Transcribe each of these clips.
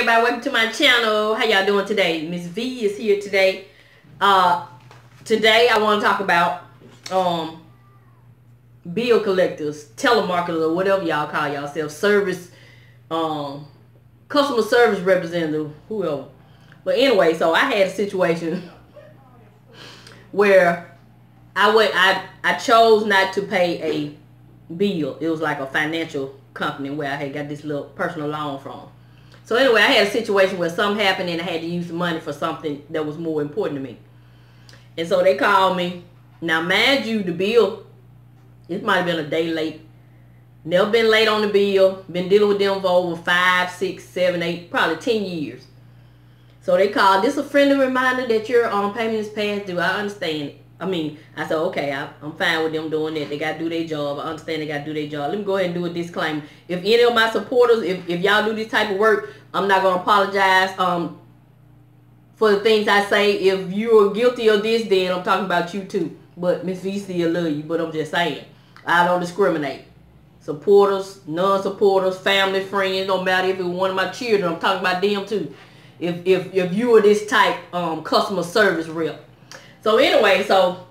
everybody, welcome to my channel. How y'all doing today? Miss Vee is here today. Uh, today I want to talk about um, bill collectors, telemarketers, or whatever y'all call yourself, service, um, customer service representative, whoever. But anyway, so I had a situation where I went, I, I chose not to pay a bill. It was like a financial company where I had got this little personal loan from. So anyway, I had a situation where something happened and I had to use the money for something that was more important to me. And so they called me. Now, mind you, the bill, it might have been a day late. Never been late on the bill. Been dealing with them for over five, six, seven, eight, probably 10 years. So they called. This a friendly reminder that your um, payment is past due. I understand it. I mean, I said, okay, I, am fine with them doing that. They got to do their job. I understand they got to do their job. Let me go ahead and do a disclaimer. If any of my supporters, if, if y'all do this type of work, I'm not going to apologize um, for the things I say. If you're guilty of this, then I'm talking about you too. But Miss Vee still love you. But I'm just saying, I don't discriminate. Supporters, non-supporters, family, friends, no matter if it's one of my children, I'm talking about them too. If, if, if you are this type um, customer service rep. So anyway, so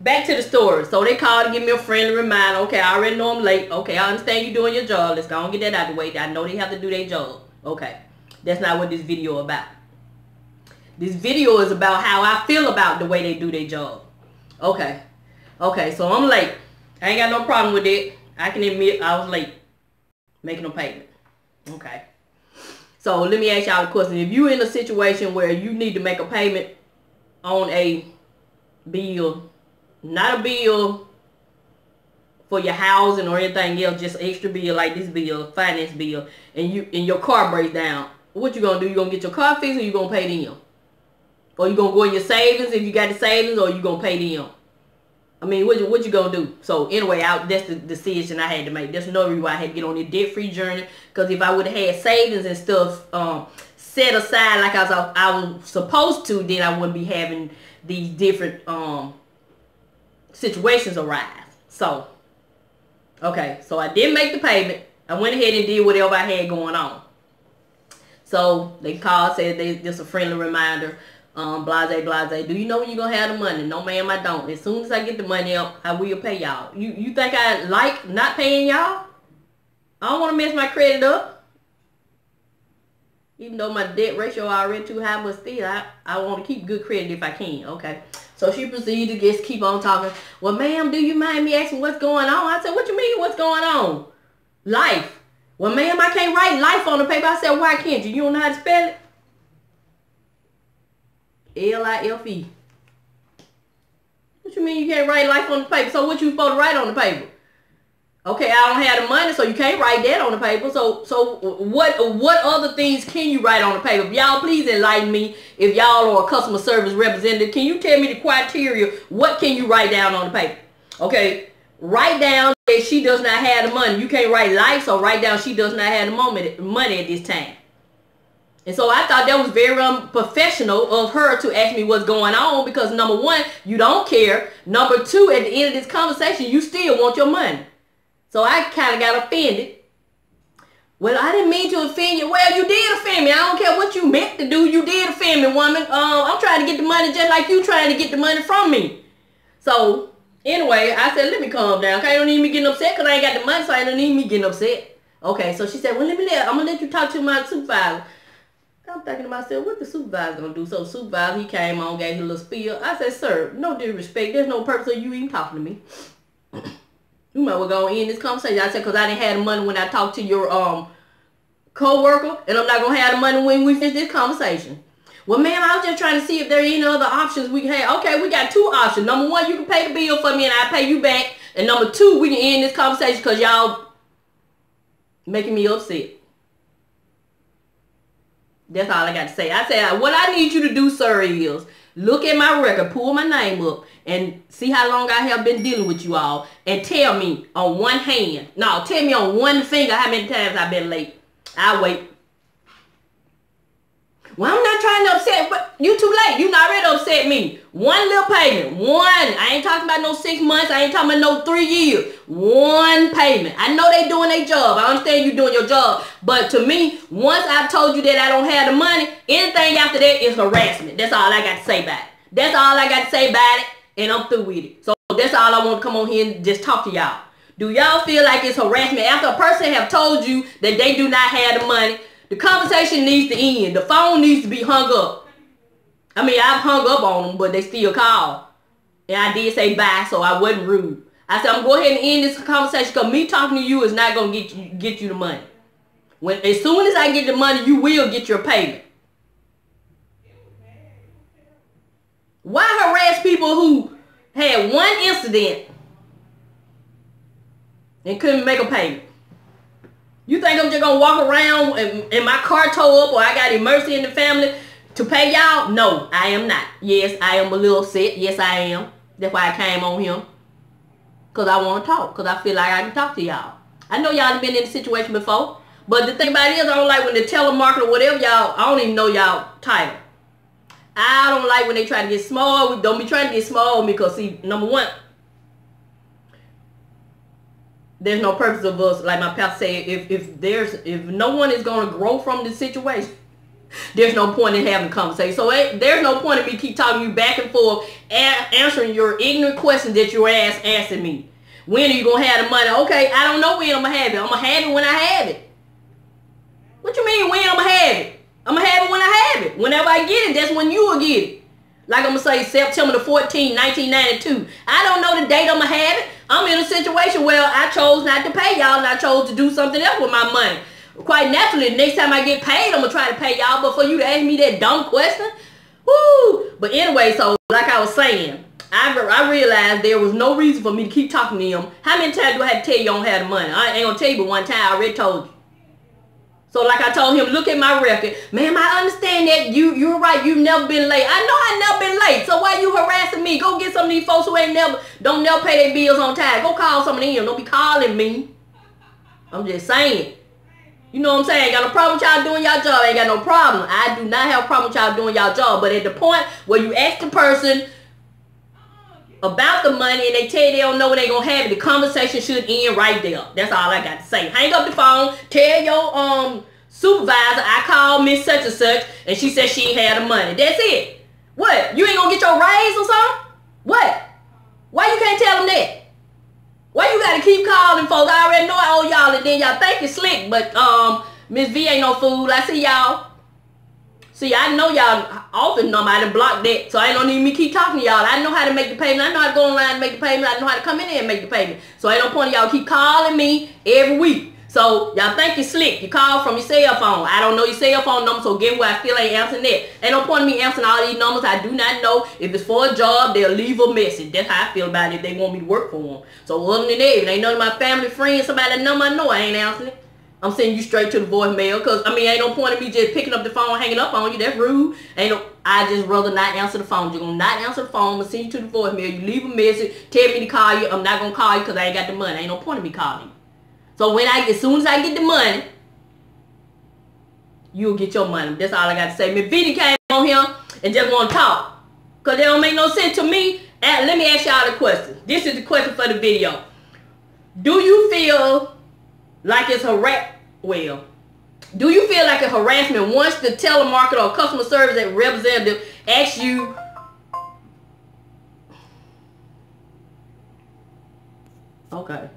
back to the story. So they called to give me a friendly reminder. Okay, I already know I'm late. Okay, I understand you doing your job. Let's go and get that out of the way. I know they have to do their job. Okay, that's not what this video about. This video is about how I feel about the way they do their job. Okay, okay, so I'm late. I ain't got no problem with it. I can admit I was late making a payment. Okay. So let me ask y'all a question. If you're in a situation where you need to make a payment on a bill, not a bill for your housing or anything else, just extra bill like this bill, finance bill, and you and your car breaks down, what you gonna do? You gonna get your car fixed or you gonna pay them? Or you gonna go in your savings if you got the savings or you gonna pay them? I mean, what you, what you gonna do? So anyway, I, that's the decision I had to make. That's another reason why I had to get on the debt-free journey. Because if I would have had savings and stuff um, set aside like I was, I was supposed to, then I wouldn't be having these different um, situations arise. So, okay, so I did make the payment. I went ahead and did whatever I had going on. So they called, said they just a friendly reminder. Um, blase, blase. Do you know when you're gonna have the money? No, ma'am, I don't. As soon as I get the money up, I will pay y'all. You you think I like not paying y'all? I don't want to mess my credit up. Even though my debt ratio already too high, but still, I, I want to keep good credit if I can. Okay. So she proceeded to just keep on talking. Well, ma'am, do you mind me asking what's going on? I said, what you mean what's going on? Life. Well, ma'am, I can't write life on the paper. I said, why can't you? You don't know how to spell it? L-I-F-E. What you mean you can't write life on the paper? So what you supposed to write on the paper? Okay, I don't have the money, so you can't write that on the paper. So, so what what other things can you write on the paper? Y'all please enlighten me. If y'all are a customer service representative, can you tell me the criteria? What can you write down on the paper? Okay, write down that she does not have the money. You can't write life, so write down she does not have the moment money at this time. And so I thought that was very unprofessional of her to ask me what's going on because number one, you don't care. Number two, at the end of this conversation, you still want your money. So I kind of got offended. Well, I didn't mean to offend you. Well, you did offend me. I don't care what you meant to do. You did offend me, woman. Um, I'm trying to get the money just like you trying to get the money from me. So, anyway, I said, let me calm down. I don't need me getting upset because I ain't got the money, so I don't need me getting upset. Okay, so she said, well, let me let, I'm going to let you talk to my supervisor. I'm thinking to myself, what the supervisor going to do? So supervisor, he came on, gave me a little spiel. I said, sir, no disrespect. There's no purpose of you even talking to me. You might well go in this conversation. I said, because I didn't have the money when I talked to your um co-worker, and I'm not going to have the money when we finish this conversation. Well, ma'am, I was just trying to see if there are any other options we can have. Okay, we got two options. Number one, you can pay the bill for me and I pay you back. And number two, we can end this conversation because y'all making me upset. That's all I got to say. I said, what I need you to do, sir, is look at my record, pull my name up, and see how long I have been dealing with you all and tell me on one hand. No, tell me on one finger how many times I've been late. I'll wait. Well, I'm not trying to upset, but you too late. You not ready to upset me. One little payment. One. I ain't talking about no six months. I ain't talking about no three years. One payment. I know they doing their job. I understand you doing your job. But to me, once I've told you that I don't have the money, anything after that is harassment. That's all I got to say about it. That's all I got to say about it. And I'm through with it. So that's all I want to come on here and just talk to y'all. Do y'all feel like it's harassment after a person have told you that they do not have the money? The conversation needs to end. The phone needs to be hung up. I mean, I've hung up on them, but they still call. And I did say bye, so I wasn't rude. I said, I'm going ahead and end this conversation because me talking to you is not going to get you, get you the money. When As soon as I get the money, you will get your payment. Why harass people who had one incident and couldn't make a payment? You think I'm just gonna walk around and, and my car tow up or I got emergency in the family to pay y'all? No, I am not. Yes, I am a little upset. Yes, I am. That's why I came on him. Cause I want to talk. Cause I feel like I can talk to y'all. I know y'all been in the situation before. But the thing about it is I don't like when the telemarketer whatever y'all, I don't even know y'all title. I don't like when they try to get small. Don't be trying to get small because see, number one, there's no purpose of us, like my pastor said, if, if there's, if no one is going to grow from this situation, there's no point in having a conversation. So it, there's no point in me keep talking you back and forth, answering your ignorant questions that you're ask, asking me. When are you going to have the money? Okay, I don't know when I'm going to have it. I'm going to have it when I have it. What you mean when I'm going to have it? I'm going to have it when I have it. Whenever I get it, that's when you will get it. Like I'm going to say September the 14th, 1992. I don't know the date I'm going to have it. I'm in a situation where I chose not to pay y'all and I chose to do something else with my money. Quite naturally, the next time I get paid, I'm going to try to pay y'all. But for you to ask me that dumb question, whoo. But anyway, so like I was saying, I, I realized there was no reason for me to keep talking to him. How many times do I have to tell you I don't have the money? I ain't going to tell you but one time. I already told you. So like I told him, look at my record. Ma'am, I understand that you, you're right. You've never been late. I know I never been late. So why you harassing me? Go get some of these folks who ain't never, don't never pay their bills on time. Go call some of them. Don't be calling me. I'm just saying. You know what I'm saying? Got no problem with y'all doing y'all job. Ain't got no problem. I do not have a problem with y'all doing y'all job. But at the point where you ask the person about the money and they tell you they don't know when they gonna have it, the conversation should end right there. That's all I got to say. Hang up the phone, tell your um supervisor I called Miss Such and Such and she said she ain't had the money. That's it. What? You ain't gonna get your raise or something? What? Why you can't tell them that? Why you gotta keep calling folks? I already know I owe y'all and then y'all think it's slick, but um Miss Vee ain't no fool. I see y'all. See, I know y'all often number. I done blocked that. So I don't need me keep talking to y'all. I know how to make the payment. I know how to go online and make the payment. I know how to come in there and make the payment. So ain't no point y'all keep calling me every week. So y'all think you slick. You call from your cell phone. I don't know your cell phone number, so get what I still ain't answering that. Ain't no point in me answering all these numbers. I do not know. If it's for a job, they'll leave a message. That's how I feel about it they want me to work for them. So other than that, if it ain't none of my family, friends, somebody that number I know, I ain't answering it. I'm sending you straight to the voicemail because I mean ain't no point in me just picking up the phone hanging up on you. That's rude. Ain't no I just rather not answer the phone. You're gonna not answer the phone, I'm gonna send you to the voicemail. You leave a message, tell me to call you. I'm not gonna call you because I ain't got the money. Ain't no point in me calling you. So when I as soon as I get the money, you'll get your money. That's all I got to say. Vidi came on here and just want to talk. Because it don't make no sense to me. And let me ask y'all the question. This is the question for the video. Do you feel like it's harass well do you feel like a harassment once the telemarketer or customer service representative asks you okay.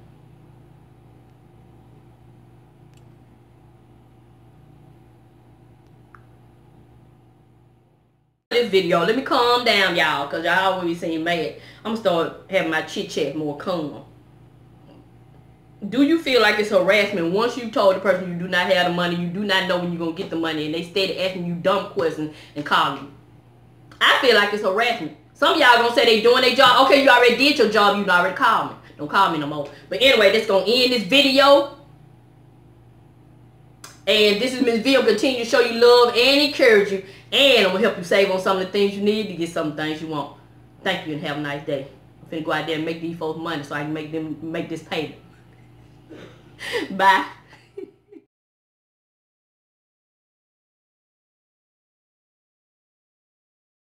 This video let me calm down y'all because y'all always seem mad. I'm gonna start having my chit chat more calm do you feel like it's harassment once you told the person you do not have the money, you do not know when you're going to get the money, and they steady asking you dumb questions and calling you? I feel like it's harassment. Some of y'all going to say they doing their job. Okay, you already did your job. You already called me. Don't call me no more. But anyway, that's going to end this video. And this is Miss Vee. I'm continue to show you love and encourage you. And I'm going to help you save on some of the things you need to get some things you want. Thank you and have a nice day. I'm finna go out there and make these folks money so I can make them make this payment. Bye.